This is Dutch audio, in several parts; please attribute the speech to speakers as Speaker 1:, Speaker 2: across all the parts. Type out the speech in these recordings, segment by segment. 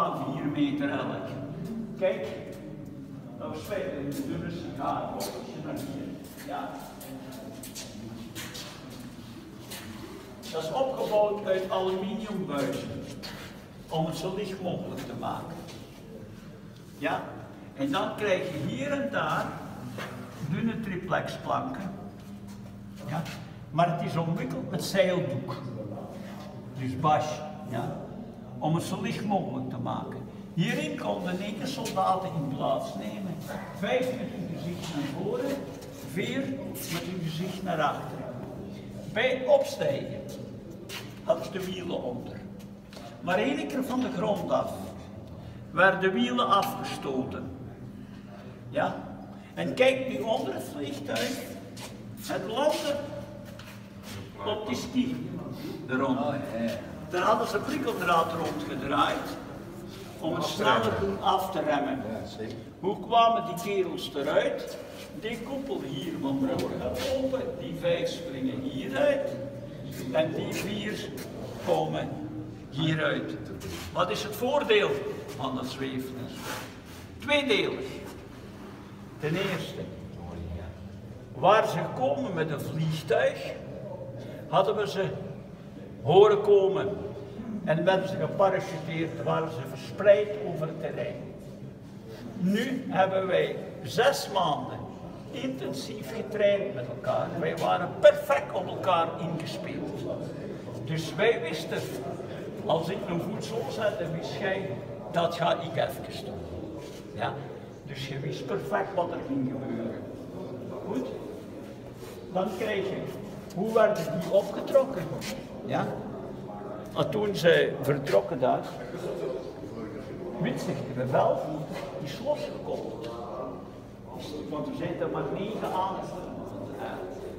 Speaker 1: 4 meter elk. Kijk, nou spelen de dunne sigaarbolletje naar hier. Ja. Dat is opgebouwd uit aluminiumbuizen om het zo licht mogelijk te maken. Ja, en dan krijg je hier en daar dunne triplexplanken. Ja, maar het is omwikkeld met zeildoek. Dus bas, ja, om het zo licht mogelijk te maken. Hierin konden negen soldaten in plaats nemen. Vijf met hun gezicht naar voren, vier met hun gezicht naar achteren. Bij opstijgen ze de wielen onder. Maar één keer van de grond af werden de wielen afgestoten. Ja? En kijk nu onder het vliegtuig. Het landde op die ski eronder. Daar hadden ze prikkeldraad rondgedraaid om het sneller doen af te remmen. Hoe kwamen die kerels eruit? Die koepel hier van boven open, die vijf springen hieruit en die vier komen hieruit. Wat is het voordeel van dat zweefvlieg? Tweedelig. Ten eerste, waar ze komen met een vliegtuig, hadden we ze horen komen. En ze geparachuteerd, waren ze verspreid over het terrein. Nu hebben wij zes maanden intensief getraind met elkaar. Wij waren perfect op elkaar ingespeeld. Dus wij wisten, als ik een voedsel zette, wist jij, dat ga ik even doen. Ja? Dus je wist perfect wat er ging gebeuren. Goed? Dan krijg je, hoe werden die opgetrokken? Ja? En toen ze vertrokken daar, wist zich de bevelvoerder, die is losgekoppeld. Want er zitten maar negen aan.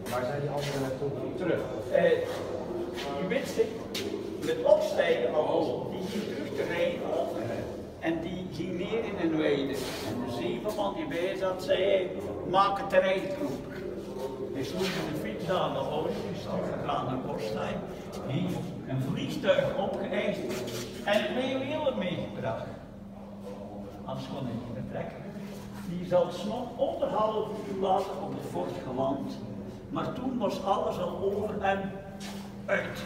Speaker 2: Waar zijn die anderen naartoe?
Speaker 1: Terug. Eh, die wist zich met opstijgen al, die ging terug Rijn op. En die ging neer in een weide. En de zevenman die bij zat, zei maak het terreintroeper. Hij sloeg de fiets aan de olie, is teruggegaan naar Borstheim, heeft een vliegtuig opgeëist en twee wielen meegebracht. Anders kon niet vertrekken. Die zal nog anderhalf uur later op het fort geland. Maar toen was alles al over en uit.